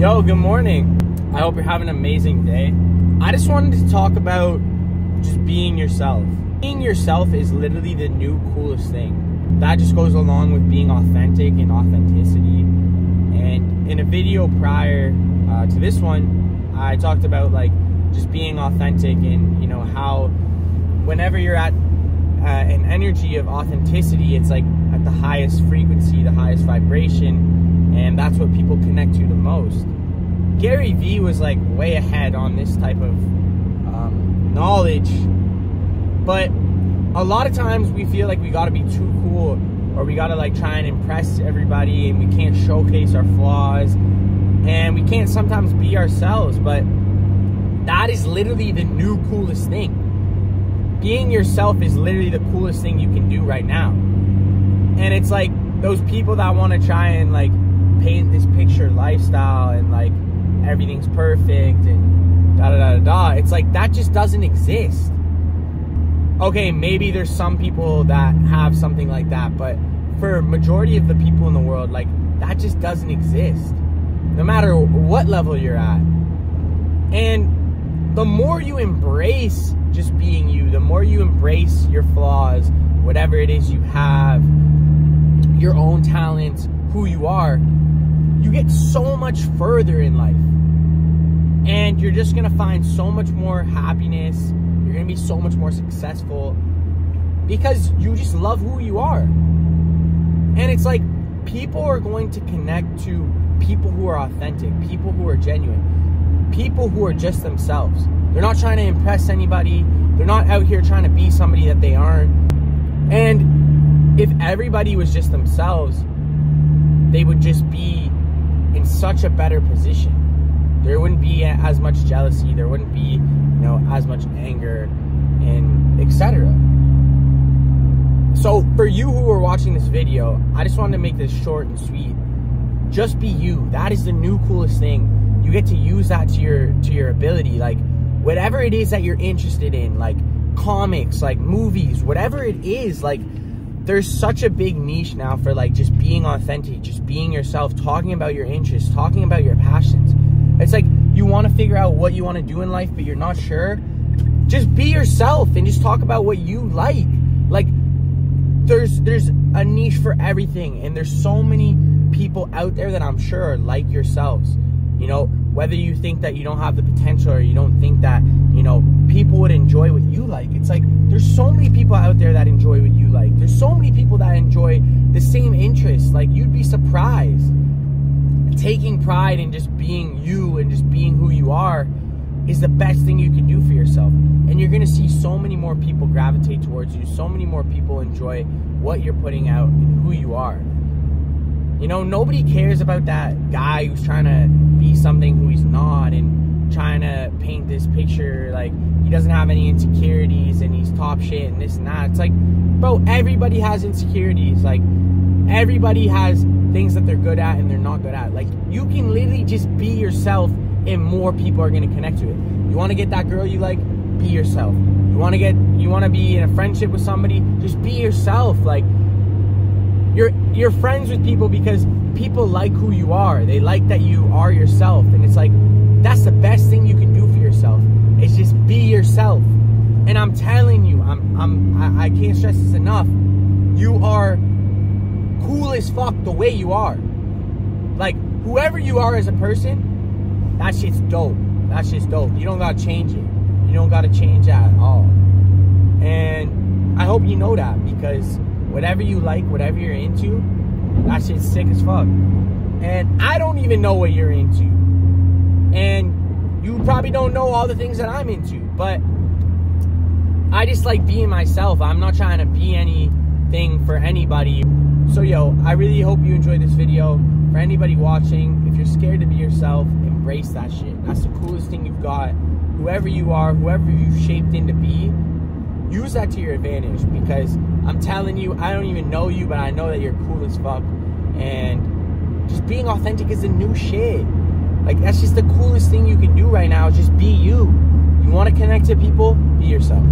Yo, good morning. I hope you're having an amazing day. I just wanted to talk about just being yourself. Being yourself is literally the new coolest thing. That just goes along with being authentic and authenticity. And in a video prior uh, to this one, I talked about like just being authentic and you know how whenever you're at uh, an energy of authenticity, it's like at the highest frequency, the highest vibration, and that's what people connect to the most. Gary Vee was like way ahead on this type of um, knowledge, but a lot of times we feel like we got to be too cool or we got to like try and impress everybody and we can't showcase our flaws and we can't sometimes be ourselves, but that is literally the new coolest thing. Being yourself is literally the coolest thing you can do right now. And it's like those people that want to try and like paint this picture lifestyle and like everything's perfect and da da da da. It's like that just doesn't exist. Okay, maybe there's some people that have something like that, but for majority of the people in the world, like that just doesn't exist. No matter what level you're at. And the more you embrace just being you, the more you embrace your flaws, whatever it is you have, your own talents, who you are, you get so much further in life. And you're just gonna find so much more happiness. You're gonna be so much more successful because you just love who you are. And it's like people are going to connect to people who are authentic people who are genuine people who are just themselves. They're not trying to impress anybody. They're not out here trying to be somebody that they aren't. And if everybody was just themselves they would just be such a better position. There wouldn't be as much jealousy there wouldn't be you know as much anger and etc so for you who are watching this video i just wanted to make this short and sweet. Just be you. That is the new coolest thing. You get to use that to your to your ability. Like whatever it is that you're interested in like comics like movies whatever it is like there's such a big niche now for like just being authentic just being yourself talking about your interests talking about your passions it's like you want to figure out what you want to do in life, but you're not sure. Just be yourself and just talk about what you like. Like there's there's a niche for everything and there's so many people out there that I'm sure are like yourselves. You know, whether you think that you don't have the potential or you don't think that, you know, people would enjoy what you like. It's like there's so many people out there that enjoy what you like. There's so many people that enjoy the same interests. Like you'd be surprised taking pride in just being you and just being who you are is the best thing you can do for yourself. And you're going to see so many more people gravitate towards you, so many more people enjoy what you're putting out and who you are. You know, nobody cares about that guy who's trying to be something who he's not and trying to paint this picture like he doesn't have any insecurities and he's top shit and this and that. It's like, bro, everybody has insecurities. Like, everybody has things that they're good at and they're not good at. Like you can literally just be yourself and more people are going to connect to it. You want to get that girl you like, be yourself. You want to get you want to be in a friendship with somebody, just be yourself. Like you're you're friends with people because people like who you are. They like that you are yourself and it's like that's the best thing you can do for yourself. Is just be yourself. And I'm telling you, I'm I'm I, I can't stress this enough. You are cool as fuck the way you are. Like, whoever you are as a person, that shit's dope. That shit's dope. You don't gotta change it. You don't gotta change that at all. And I hope you know that because whatever you like, whatever you're into, that shit's sick as fuck. And I don't even know what you're into. And you probably don't know all the things that I'm into, but I just like being myself. I'm not trying to be anything for anybody. So yo, I really hope you enjoyed this video. For anybody watching, if you're scared to be yourself, embrace that shit. That's the coolest thing you've got. Whoever you are, whoever you've shaped into be, use that to your advantage because I'm telling you, I don't even know you, but I know that you're cool as fuck. And just being authentic is the new shit. Like that's just the coolest thing you can do right now. Just be you. You want to connect to people, be yourself.